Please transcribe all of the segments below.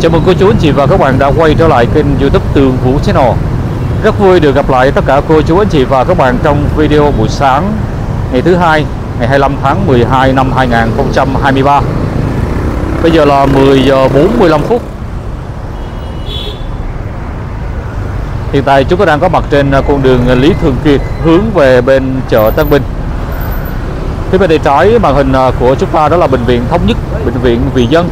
Chào mừng cô chú anh chị và các bạn đã quay trở lại kênh youtube Tường Vũ Channel. Rất vui được gặp lại tất cả cô chú anh chị và các bạn trong video buổi sáng ngày thứ hai ngày 25 tháng 12 năm 2023 Bây giờ là 10 giờ 45 phút. Hiện tại chúng tôi đang có mặt trên con đường Lý Thường Kiệt hướng về bên chợ Tân Bình. Phía bên tay trái màn hình của chúng ta đó là bệnh viện Thống Nhất, bệnh viện Vì Dân.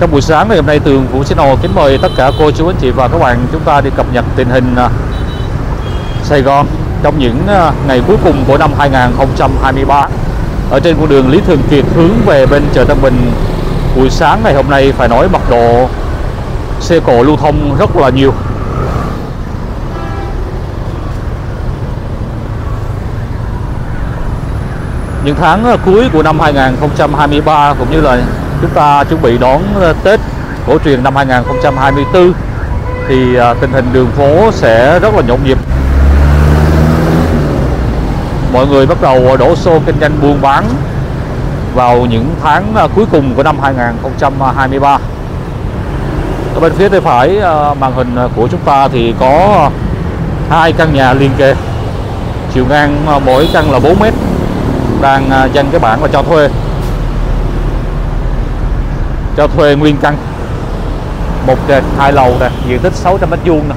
Trong buổi sáng ngày hôm nay, Tường Vũ Channel kính mời tất cả cô, chú, anh chị và các bạn chúng ta đi cập nhật tình hình à, Sài Gòn trong những à, ngày cuối cùng của năm 2023 ở trên con đường Lý Thường Kiệt hướng về bên chợ Tân Bình, buổi sáng ngày hôm nay phải nói mật độ xe cộ lưu thông rất là nhiều. Những tháng à, cuối của năm 2023 cũng như là chúng ta chuẩn bị đón ờ, Tết cổ truyền năm 2024 thì ờ, tình hình đường phố sẽ rất là nhộn nhịp. Mọi người bắt đầu đổ xô kinh doanh buôn bán vào những tháng ờ, cuối cùng của năm 2023 ở bên phía tay phải màn hình của chúng ta thì có hai căn nhà liên kề. Chiều ngang mỗi căn là 4 mét, đang dành cái bảng là cho thuê cho thuê nguyên căn. Một trệt hai lầu nè, diện tích 600 mét vuông nè.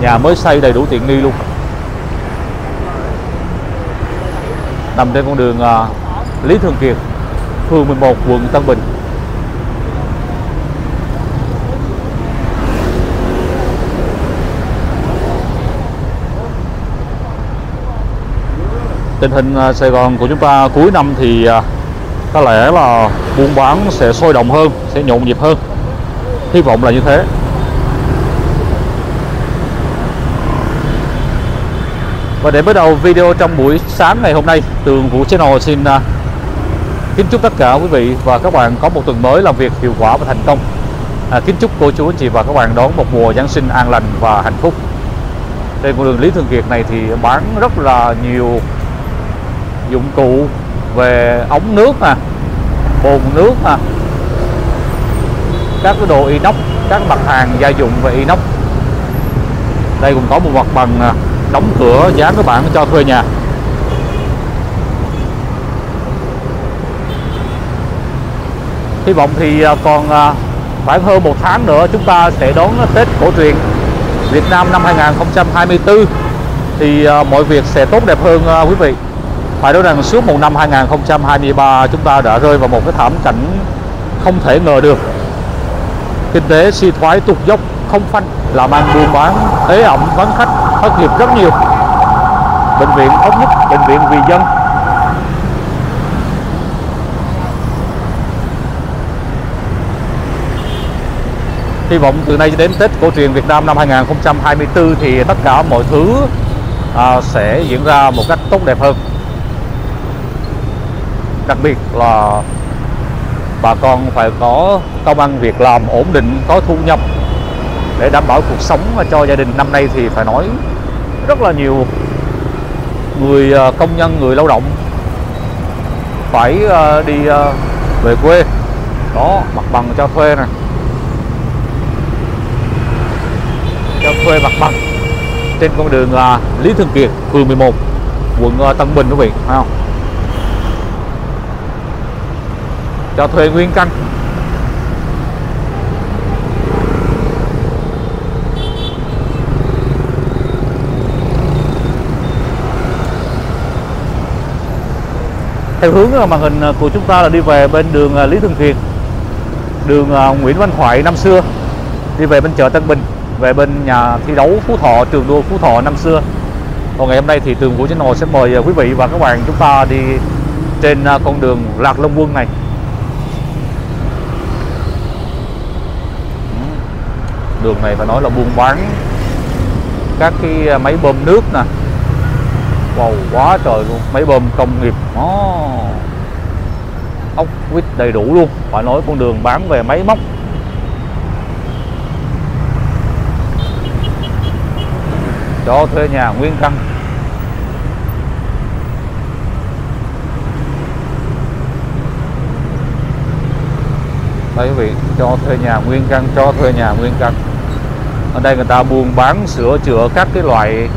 Nhà mới xây đầy đủ tiện nghi luôn. Nằm trên con đường à, Lý Thường Kiệt, phường 11 quận Tân Bình. Tình hình à, Sài Gòn của chúng ta cuối năm thì à, có lẽ là buôn bán sẽ sôi động hơn sẽ nhộn nhịp hơn. Hy vọng là như thế. Và để bắt đầu video trong buổi sáng ngày hôm nay tường vũ channel xin uh, kính chúc tất cả quý vị và các bạn có một tuần mới làm việc hiệu quả và thành công. À, kính chúc cô chú anh chị và các bạn đón một mùa Giáng sinh an lành và hạnh phúc. Trên con đường Lý Thường Kiệt này thì bán rất là nhiều dụng cụ về ống nước nè, bồn nước nè, các cái đồ inox, các mặt hàng gia dụng về inox. Đây cũng có một mặt bằng à, đóng cửa dán các bạn cho thuê nhà. Hy vọng thì à, còn à, khoảng hơn một tháng nữa chúng ta sẽ đón Tết cổ truyền Việt Nam năm 2024 thì mọi việc sẽ tốt đẹp hơn quý vị phải nói rằng suốt một năm 2023 chúng ta đã rơi vào một cái thảm cảnh không thể ngờ được. Kinh tế suy thoái tụt dốc không phanh làm ăn buôn bán ế ẩm vắng khách thất nghiệp rất nhiều. Bệnh viện thống nhất bệnh viện vì dân. Hy vọng từ nay đến Tết cổ truyền Việt Nam năm 2024 thì tất cả mọi thứ à, sẽ diễn ra một cách tốt đẹp hơn đặc biệt là bà con phải có công ăn việc làm ổn định, có thu nhập để đảm bảo cuộc sống cho gia đình. Năm nay thì phải nói rất là nhiều người à, công nhân, người lao động phải à, đi à, về quê. Đó, mặt bằng cho thuê nè. Cho thuê mặt bằng. Trên con đường Lý Thường Kiệt, phường 11 quận Tân Bình, quý vị thấy không? Cho thuê nguyên căn. Theo hướng à, màn hình à, của chúng ta là đi về bên đường à, Lý Thường Kiệt. Đường Nguyễn Văn Thoại năm xưa. Đi về bên chợ Tân Bình, về bên nhà thi đấu Phú Thọ, trường đua Phú Thọ năm xưa. Còn ngày hôm nay thì tường Vũ Channel sẽ mời quý vị và các bạn chúng ta đi trên con đường Lạc Long Quân này. Đường này phải nói là buôn bán các cái à, máy bơm nước nè. Wow, quá trời luôn, máy bơm công nghiệp. Oh. ốc vít đầy đủ luôn, phải nói con đường bán về máy móc. Cho thuê nhà nguyên căn. Đây quý vị, cho thuê nhà nguyên căn, cho thuê nhà nguyên căn ở đây người ta buôn bán, sửa chữa các cái loại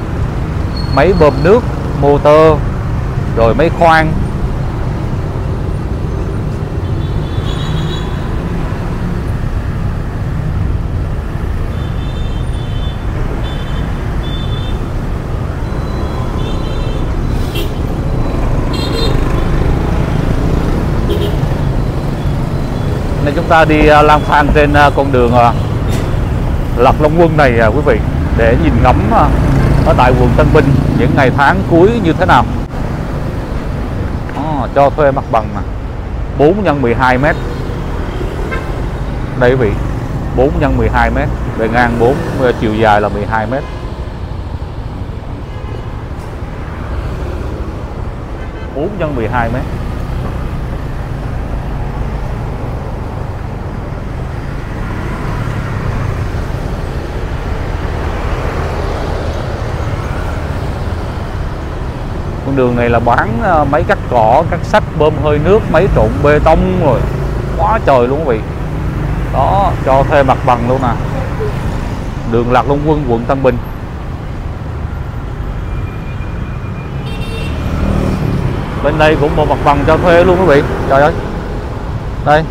máy bơm nước, motor, rồi máy khoan nên chúng ta đi à, lang thang trên à, con đường à. Lạc Long Quân này à, quý vị để nhìn ngắm à, ở tại quận Tân Bình những ngày tháng cuối như thế nào. À, cho thuê mặt bằng mà. 4 x 12 mét. Đây quý vị 4 x 12 mét. Bề ngang 4 à, chiều dài là 12 mét. Bốn nhân 12 mét. Đường này là bán ờ, máy cắt cỏ cắt sắt, bơm hơi nước máy trộn bê tông rồi. Quá trời luôn quý vị. Đó, cho thuê mặt bằng luôn nè. Đường Lạc Long Quân, quận Tân Bình. Bên đây cũng một mặt bằng cho thuê luôn quý vị. Trời ơi. Đây.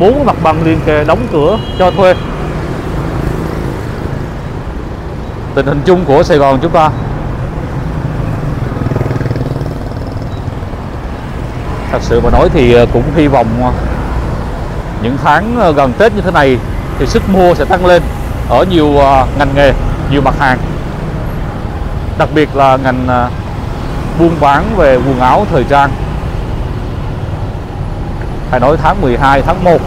Bốn mặt bằng liền kề đóng cửa cho thuê. Tình hình chung của Sài Gòn chúng ta. Thật sự mà nói thì ờ, cũng hy vọng ờ, những tháng ờ, gần Tết như thế này thì sức mua sẽ tăng lên ở nhiều ngành nghề, nhiều mặt hàng. Đặc biệt là ngành buôn bán về quần áo thời trang. Phải nói tháng 12 tháng 1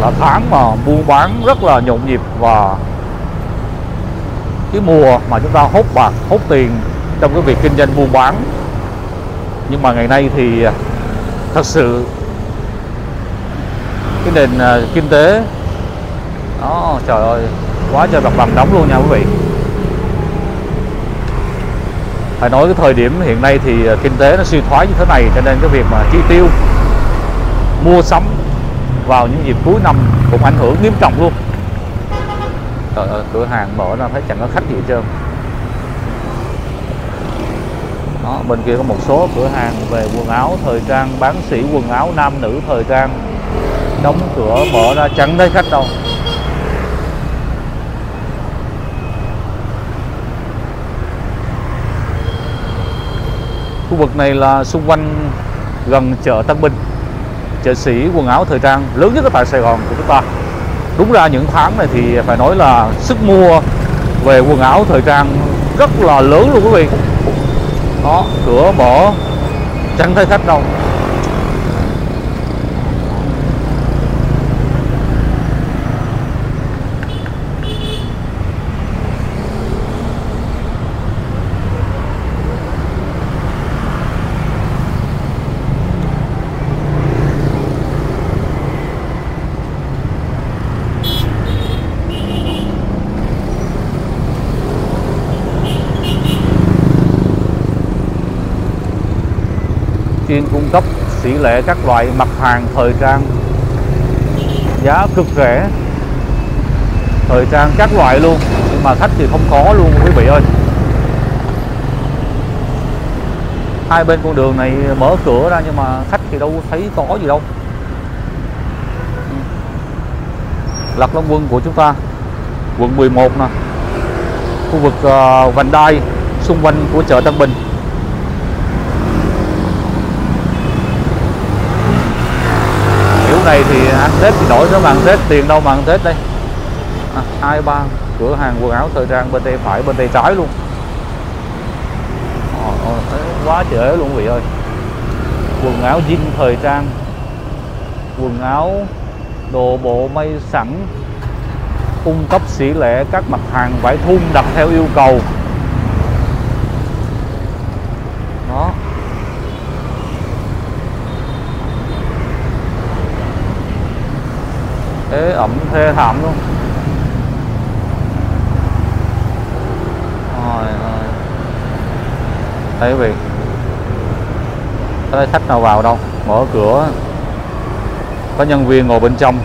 là tháng mà buôn bán rất là nhộn nhịp và cái mùa mà chúng ta hốt bạc, hốt tiền trong cái việc kinh doanh buôn bán. Nhưng mà ngày nay thì à, thật sự cái nền à, kinh tế, đó, trời ơi, quá trời mặt bằng đóng luôn nha quý vị. Phải nói cái thời điểm hiện nay thì à, kinh tế nó suy thoái như thế này, cho nên cái việc mà chi tiêu, mua sắm vào những dịp cuối năm cũng ảnh hưởng nghiêm trọng luôn. Trời ơi, cửa hàng mở ra thấy chẳng có khách gì hết trơn. Đó, bên kia có một số cửa hàng về quần áo thời trang bán sỉ quần áo nam nữ thời trang. Đóng cửa mở ra chẳng thấy khách đâu. Khu vực này là xung quanh gần chợ Tân Bình. Chợ sĩ quần áo thời trang lớn nhất ở tại Sài Gòn của chúng ta đúng ra những tháng này thì phải nói là sức mua về quần áo thời trang rất là lớn luôn quý vị. Đó, cửa mở chẳng thấy khách đâu chuyên cung cấp tỷ lệ các loại mặt hàng thời trang. Giá cực rẻ. Thời trang các loại luôn nhưng mà khách thì không có luôn quý vị ơi. Hai bên con đường này mở cửa ra nhưng mà khách thì đâu thấy có gì đâu. Lạc Long Quân của chúng ta quận 11 nè. Khu vực uh, vành đai xung quanh của chợ Tân Bình. Này thì ăn Tết thì đổi nó bằng Tết tiền đâu bằng Tết đây? À, hai ba cửa hàng quần áo thời trang bên tay phải bên tay trái luôn. À, quá trễ luôn vị ơi. Quần áo jean thời trang quần áo đồ bộ may sẵn cung cấp sỉ lẻ các mặt hàng vải thun đặt theo yêu cầu đó ẩm thê thảm luôn. Rồi, rồi. thấy vị thấy khách nào vào đâu? Mở cửa. Có nhân viên ngồi bên trong.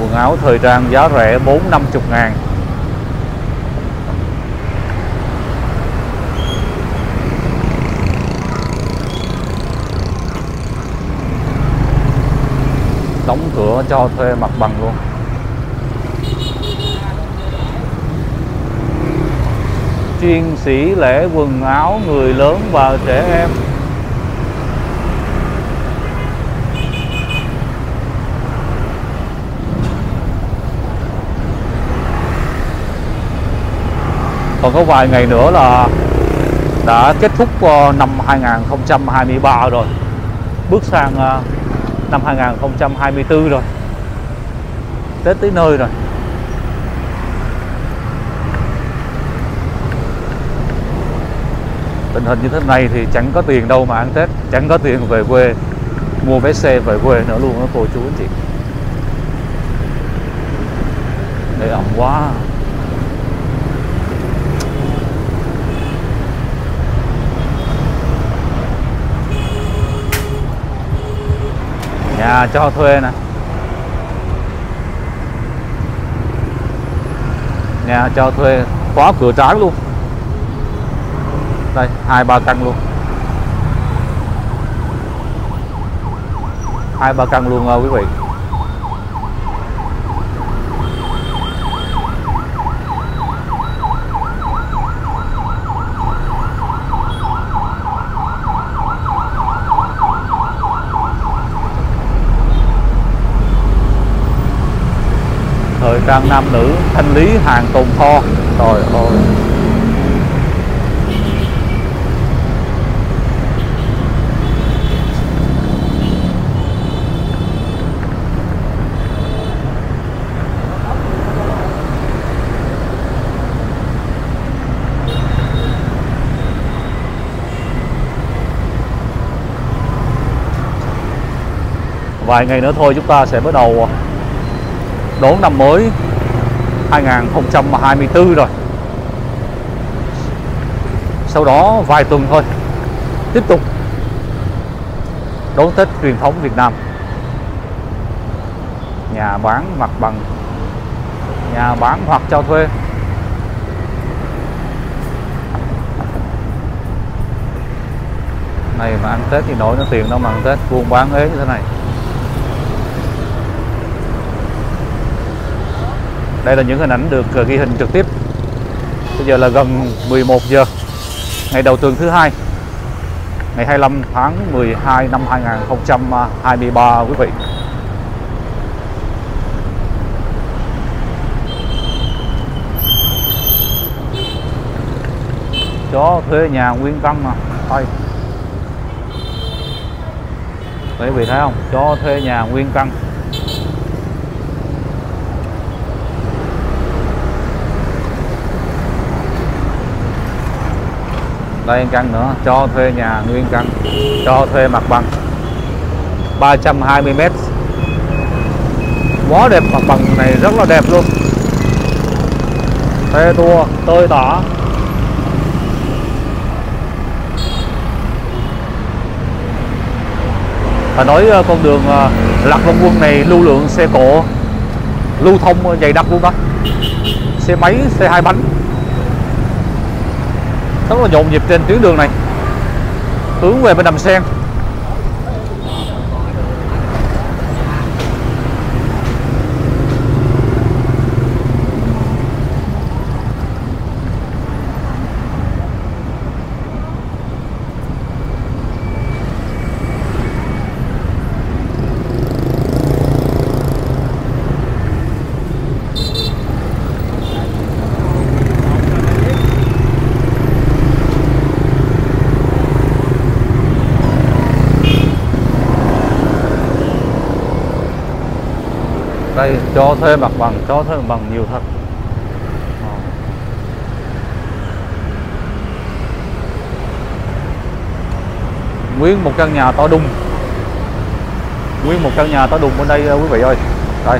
Quần áo thời trang giá rẻ 4 50 ngàn. Cửa cho thuê mặt bằng luôn. Chuyên sĩ lễ quần áo người lớn và trẻ em. Còn có vài ngày nữa là đã kết thúc ờ, năm 2023 rồi. Bước sang ờ, năm 2024 rồi. Tết tới nơi rồi. Tình hình như thế này thì chẳng có tiền đâu mà ăn Tết, chẳng có tiền về quê, mua vé xe về quê nữa luôn đó cô chú anh chị. Để ẩm quá. Nhà cho thuê nè. Nhà cho thuê. Khóa cửa trái luôn. Đây, hai ba căn luôn. Hai ba căn luôn à, quý vị. Thời trang nam nữ, thanh lý hàng tồn kho. Trời ơi. Vài ngày nữa thôi chúng ta sẽ bắt đầu à, đón năm mới 2024 rồi. Sau đó vài tuần thôi. Tiếp tục đón Tết truyền thống Việt Nam. Nhà bán mặt bằng, nhà bán hoặc cho thuê. Này mà ăn Tết thì nổi nó tiền đâu mà ăn Tết, buôn bán ế như thế này. Đây là những hình ảnh được ờ, ghi hình trực tiếp. Bây giờ là gần 11 giờ, ngày đầu tuần thứ hai, ngày 25 tháng 12 năm 2023 quý vị. Chó thuê nhà nguyên căn mà thôi quý vị thấy không? Cho thuê nhà nguyên căn đây căn nữa, cho thuê nhà nguyên căn, cho thuê mặt bằng. 320 mét. Quá đẹp, mặt bằng này rất là đẹp luôn. Thuê tour, tơi tỏ phải nói ờ, con đường ờ, Lạc Long Quân này lưu lượng xe cộ, lưu thông ờ, dày đặc luôn đó. Xe máy, xe hai bánh rất là nhộn nhịp trên tuyến đường này. Hướng về bên đầm sen. đây, cho thuê mặt bằng, cho thuê mặt bằng nhiều thật. Nguyên một căn nhà to đùng. Nguyên một căn nhà to đùng bên đây ờ, quý vị ơi. Đây.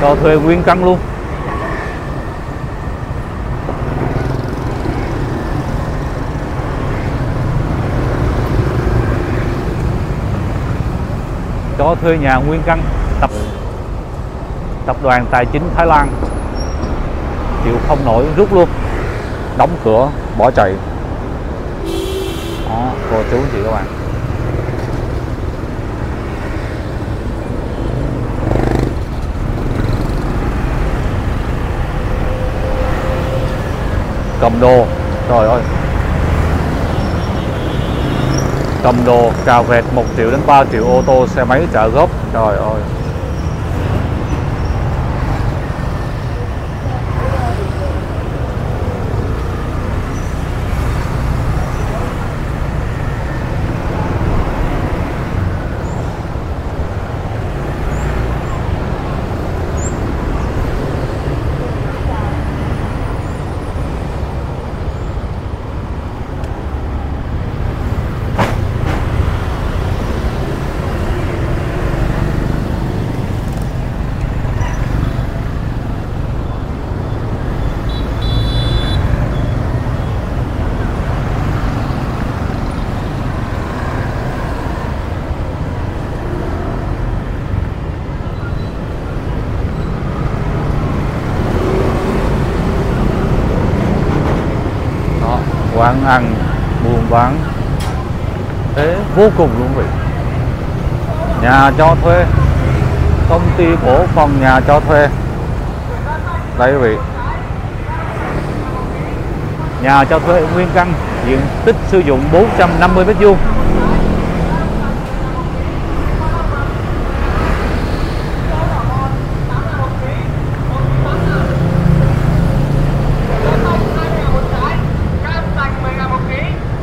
Cho thuê nguyên căn luôn. Cho thuê nhà nguyên căn, tập tập đoàn tài chính Thái Lan. Chịu không nổi, rút luôn. Đóng cửa, bỏ chạy. Đó, cô chú chị các bạn. Cầm đồ, trời ơi cầm đồ cào vẹt 1 triệu đến 3 triệu ô tô, xe máy trả góp. Trời ơi đó quán ăn buôn bán thế vô cùng luôn vị. Nhà cho thuê, công ty cổ phần nhà cho thuê. Đây quý vị. Nhà cho thuê nguyên căn diện tích sử dụng 450 mét vuông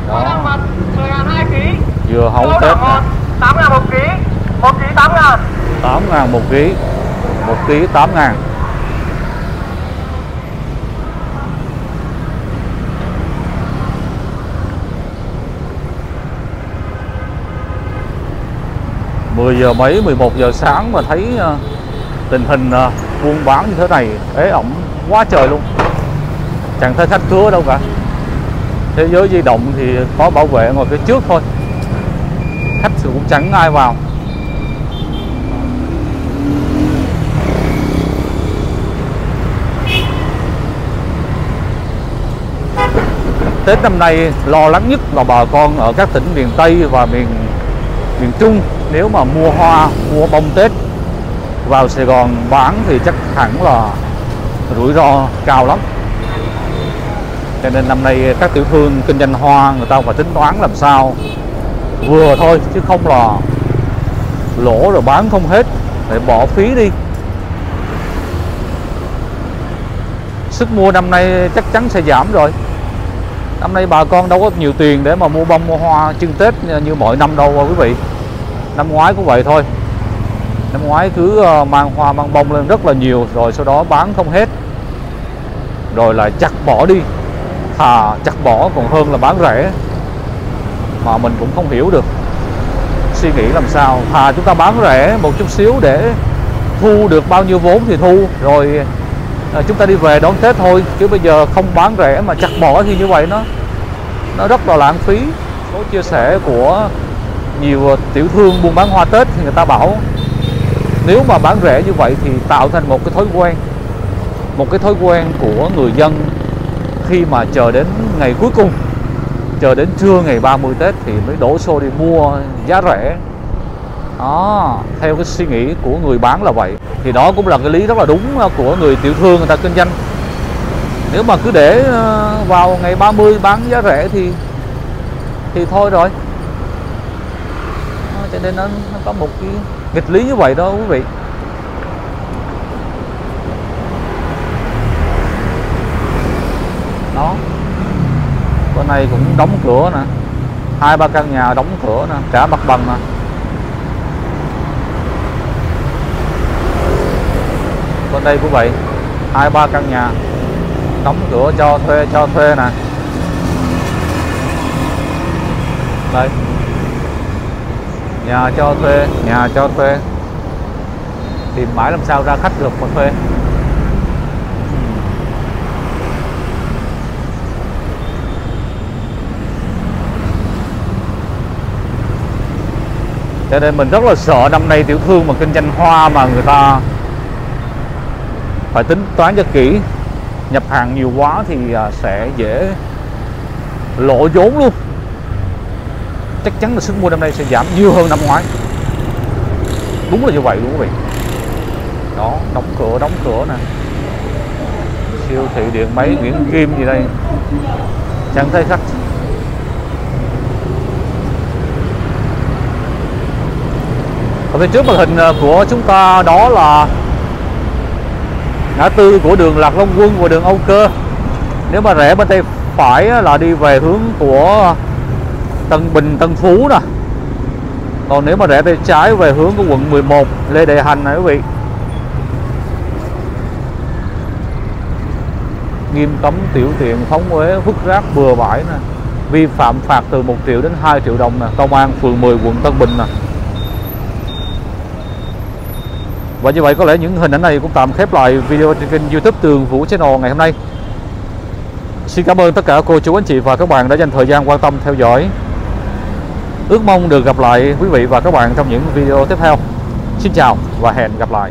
Đó vừa hấu tết nè. 8 ngàn một ký 1 ký 8 ngàn. 8 ngàn một ký một ký 8 ngàn. Mười giờ mấy 11 giờ sáng mà thấy ờ, tình hình ờ, buôn bán như thế này ế ẩm quá trời luôn. Chẳng thấy khách khứa đâu cả. Thế giới di động thì có bảo vệ ngồi phía trước thôi khách thì cũng chẳng ai vào Tết năm nay lo lắng nhất là bà con ở các tỉnh miền Tây và miền miền Trung nếu mà mua hoa, mua bông Tết vào Sài Gòn bán thì chắc hẳn là rủi ro cao lắm. Cho nên năm nay các tiểu thương kinh doanh hoa người ta phải tính toán làm sao vừa thôi, chứ không là lỗ rồi bán không hết. Để bỏ phí đi. Sức mua năm nay chắc chắn sẽ giảm rồi. Năm nay bà con đâu có nhiều tiền để mà mua bông, mua hoa trưng Tết như mọi năm đâu à quý vị. Năm ngoái cũng vậy thôi. Năm ngoái cứ ờ, mang hoa, mang bông lên rất là nhiều, rồi sau đó bán không hết. Rồi lại chặt bỏ đi. Thà chặt bỏ còn hơn là bán rẻ mà mình cũng không hiểu được. Suy nghĩ làm sao? Thà chúng ta bán rẻ một chút xíu để thu được bao nhiêu vốn thì thu. Rồi à, chúng ta đi về đón Tết thôi, chứ bây giờ không bán rẻ mà chặt bỏ thì như vậy nó nó rất là lãng phí. Số chia sẻ của nhiều tiểu thương buôn bán hoa Tết thì người ta bảo, nếu mà bán rẻ như vậy thì tạo thành một cái thói quen. Một cái thói quen của người dân khi mà chờ đến ngày cuối cùng chờ đến trưa ngày 30 Tết thì mới đổ xô đi mua giá rẻ. Đó theo cái suy nghĩ của người bán là vậy. Thì đó cũng là cái lý rất là đúng của người tiểu thương người ta kinh doanh. Nếu mà cứ để ờ, vào ngày 30 bán giá rẻ thì thì thôi rồi. Ờ, cho nên nó, nó có một cái nghịch lý như vậy đó quý vị đó nay cũng đóng cửa nè. Hai ba căn nhà đóng cửa nè, trả mặt bằng nè. Bên đây cũng vậy, hai ba căn nhà đóng cửa cho thuê cho thuê nè. Đây. Nhà cho thuê, nhà cho thuê. Tìm mãi làm sao ra khách được mà thuê. Cho nên mình rất là sợ năm nay tiểu thương mà kinh doanh hoa mà người ta phải tính toán cho kỹ. Nhập hàng nhiều quá thì à, sẽ dễ lộ vốn luôn. Chắc chắn là sức mua năm nay sẽ giảm nhiều hơn năm ngoái. Đúng là như vậy luôn quý vị? Đó, đóng cửa đóng cửa nè. Siêu thị điện máy, Nguyễn Kim gì đây? Chẳng thấy khách phía trước màn hình à, của chúng ta đó là ngã tư của đường Lạc Long Quân và đường Âu Cơ. Nếu mà rẽ bên tay phải à, là đi về hướng của Tân Bình, Tân Phú nè. Còn nếu mà rẽ tay trái về hướng của quận 11 Lê Đại Hành này quý vị. Nghiêm cấm tiểu tiện phóng uế, vứt rác bừa bãi nè. Vi phạm phạt từ 1 triệu đến 2 triệu đồng nè. Công an phường 10 quận Tân Bình nè. Và như vậy có lẽ những hình ảnh này cũng tạm khép lại video trên kênh youtube Tường Vũ Channel ngày hôm nay. Xin cảm ơn tất cả cô chú, anh chị và các bạn đã dành thời gian quan tâm theo dõi. Ước mong được gặp lại quý vị và các bạn trong những video tiếp theo. Xin chào và hẹn gặp lại.